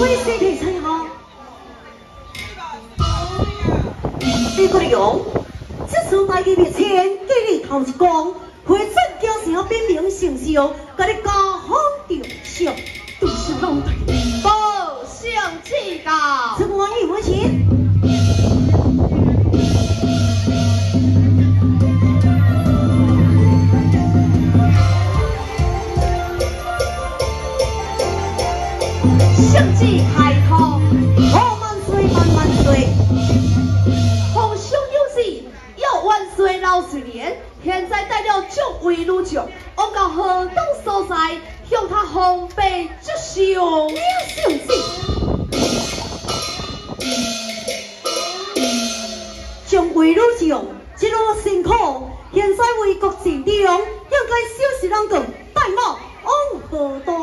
为谁提彩哈？李国勇，这次大家面前给你头一讲，会真叫声变名成秀，给你家风着上，都是老大相气开通，万万岁，万万岁！皇上有旨，要万岁老十年。现在带了众位女将，往到河东所在，向他奉备祝寿。你相信？众位女将一路辛苦，现在为国尽忠，应该收拾两个，带我往河东。